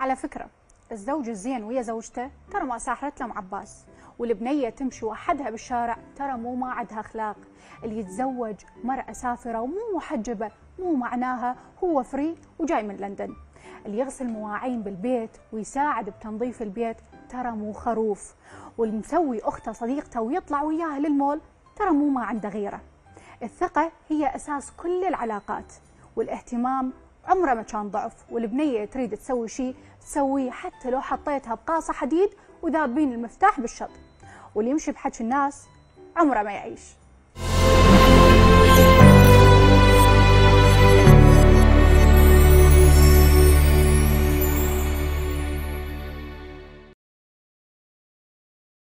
على فكرة الزوج الزين ويا زوجته ترى ما ساحرت لهم عباس والبنية تمشي وحدها بالشارع ترى مو ما عندها أخلاق. اللي يتزوج مرأة سافرة ومو محجبة مو معناها هو فري وجاي من لندن. اللي يغسل مواعين بالبيت ويساعد بتنظيف البيت ترى مو خروف. واللي مسوي أخته صديقته ويطلع وياها للمول ترى مو ما عنده غيره. الثقة هي أساس كل العلاقات والاهتمام عمره ما كان ضعف والبنية تريد تسوي شيء تسويه حتى لو حطيتها بقاصة حديد وذابين المفتاح بالشط. واللي يمشي بحكي الناس عمره ما يعيش.